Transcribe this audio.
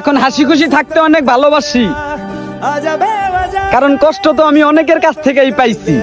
এখন হাসি খুশি থাকতে অনেক ভালোবাসি। কারণ কষ্ট তো আমি অনেকের কাছ থেকেই পাইছি।